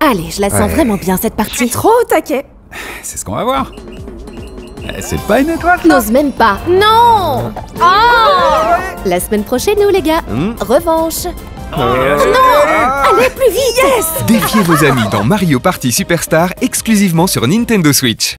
Allez, je la sens vraiment bien cette partie. Trop au taquet. C'est ce qu'on va voir. Eh, c'est pas une étoile N'ose même pas. Non Oh La semaine prochaine, nous les gars. Hmm. Revanche. Ah. Allez, plus vite Yes Défiez vos amis dans Mario Party Superstar exclusivement sur Nintendo Switch.